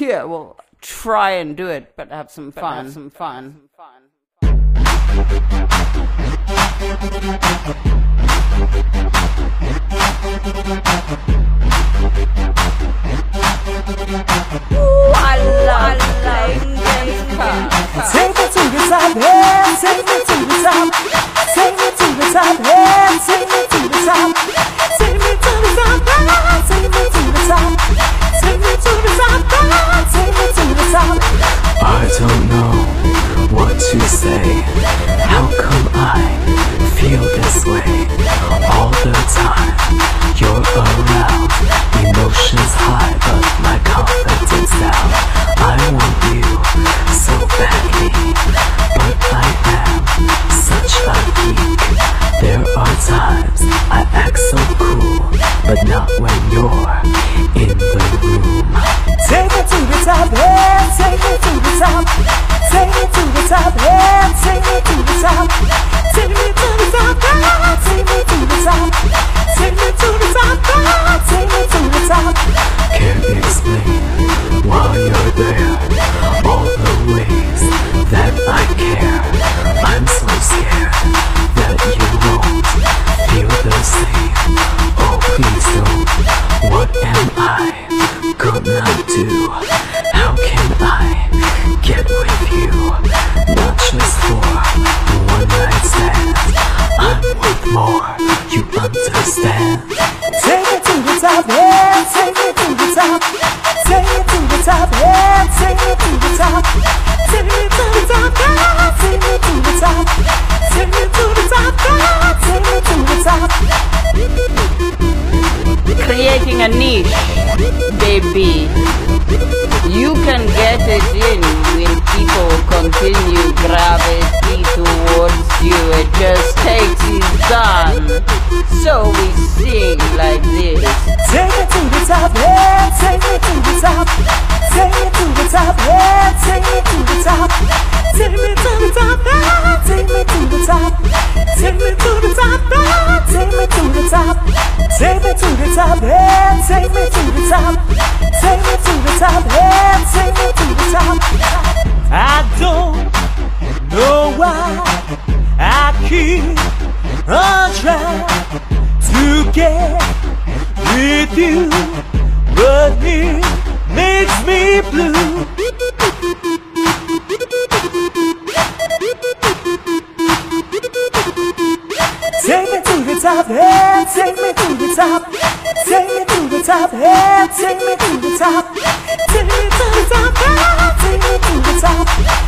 Here, we'll try and do it, but have some fun. Have some fun. Ooh, I love playing games. Take me to the top, yeah, take me to the top. Take me to the top, yeah, take me to the top. Take me to the top. Take me to the top, take me to the top. Take me to the top, take me to the top. Take me to the top. Can't explain while you're there all the ways that I care. I'm so scared that you won't feel the same. Oh, please don't. What am I gonna do? Take me to the top, yeah, take me to the top. Take me to the top, yeah, take me to the top. Take me to the top, take me to the top. Take me to the top. Creating a niche, baby. You can get it in So we sing like this. Take me to the top, yeah, take me to the top. Take me to the top, yeah, take me to the top. Take me to the top, ah, take me to the top. Take me to the top, ah, take me to the top. Take me to the top, yeah, take me to the top. Take me to the top, yeah, take me to the top. I don't love to get with you But it makes me blue. Take me to the top, hey, take me to the top. Take me to the top, hey, take me to the top. Take me to the top, hey, take me to the top.